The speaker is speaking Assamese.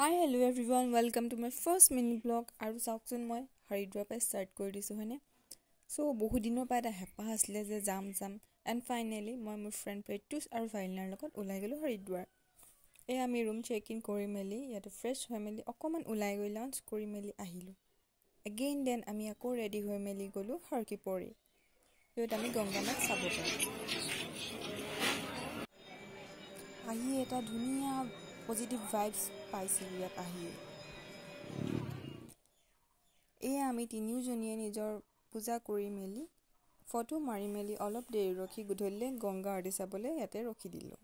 Hi hello' everyone welcome to my first mini blog আৰু চাওকচোন মই হৰিদ্বাৰৰ পৰাই ষ্টাৰ্ট কৰি দিছোঁ হয়নে? চ' বহুত দিনৰ পৰা এটা হেঁপাহ আছিলে যে যাম যাম। এণ্ড ফাইনেলি মই মোৰ ফ্ৰেণ্ড প্ৰেটুছ আৰু ফাইলিনাৰ লগত ওলাই গ'লোঁ হৰিদ্বাৰ। এই আমি ৰুম চেক ইন কৰি মেলি ইয়াতে ফ্ৰেছ হৈ মেলি অকণমান ওলাই গৈ লাঞ্চ কৰি মেলি আহিলোঁ। এগেইন দেন আমি আকৌ ৰেডি হৈ মেলি গ'লোঁ হৰকি পৰি। য'ত আমি গংগা মাক চাব পাৰোঁ আহি এটা ধুনীয়া পজিটিভ ভাইবছ পাইছিলোঁ ইয়াত আহি এয়া আমি তিনিওজনীয়ে নিজৰ পূজা কৰি মেলি ফটো মাৰি মেলি অলপ দেৰি ৰখি গধূলিলৈ গংগা আৰতি চাবলৈ ইয়াতে ৰখি দিলোঁ।